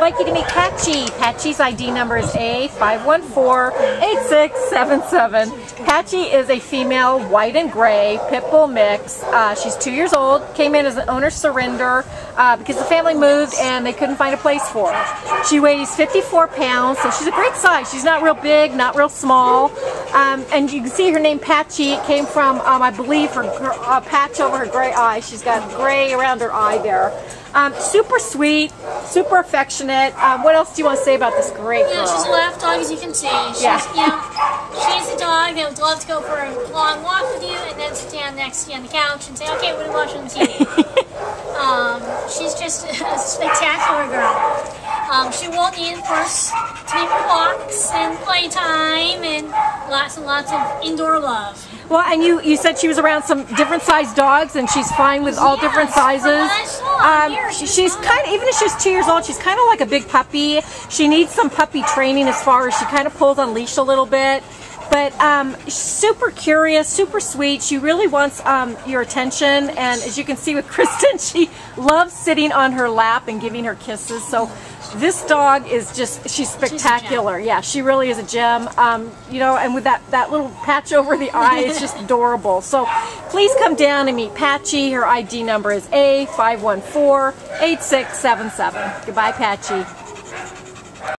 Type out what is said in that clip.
I'd like you to meet Patchie. Patchie's ID number is A514-8677. Patchie is a female white and gray pit bull mix. Uh, she's two years old, came in as an owner surrender uh, because the family moved and they couldn't find a place for her. She weighs 54 pounds, so she's a great size. She's not real big, not real small. Um, and you can see her name Patchie. It came from, um, I believe, her uh, patch over her gray eye. She's got gray around her eye there. Um, super sweet, super affectionate. Um, what else do you want to say about this great girl? Yeah, she's a laugh dog, as you can see. She's, Yeah. you know, she's a dog that would love to go for a long walk with you and then stand next to you on the couch and say, okay, what are we watching on TV? um, she's just a spectacular girl. Um, she will need, of course, to be walks and playtime and lots and lots of indoor love. Well, and you, you said she was around some different sized dogs, and she's fine with all Yes, different sizes. What I saw Um, she's she's kind of, even if she's two years old, she's kind of like a big puppy. She needs some puppy training as far as she kind of pulls on leash a little bit. But um, super curious, super sweet. She really wants um, your attention, and as you can see with Kristen, she loves sitting on her lap and giving her kisses. So this dog is just, she's spectacular. Yeah, she really is a gem. Um, you know, and with that, that little patch over the eye, it's just adorable. So please come down and meet Patchie. Her ID number is A514-8677. Goodbye, Patchie.